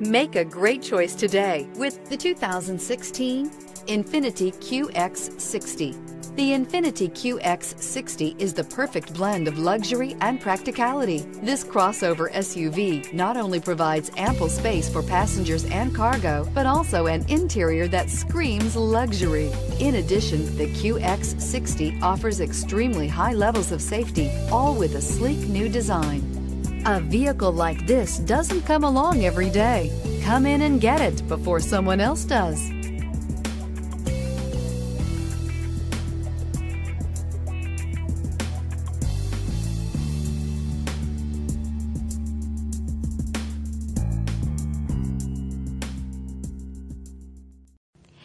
Make a great choice today with the 2016 Infiniti QX60. The Infiniti QX60 is the perfect blend of luxury and practicality. This crossover SUV not only provides ample space for passengers and cargo, but also an interior that screams luxury. In addition, the QX60 offers extremely high levels of safety, all with a sleek new design. A vehicle like this doesn't come along every day. Come in and get it before someone else does.